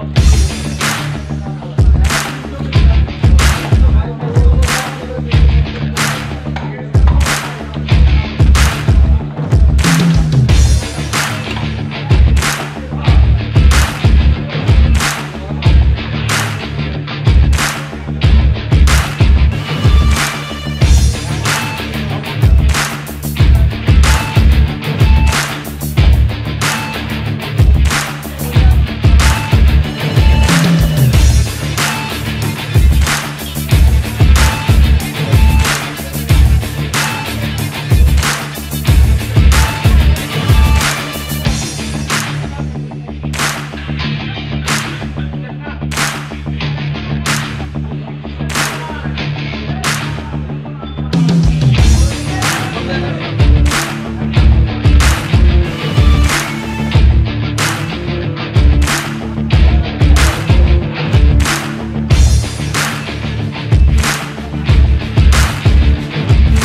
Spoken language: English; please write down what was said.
What?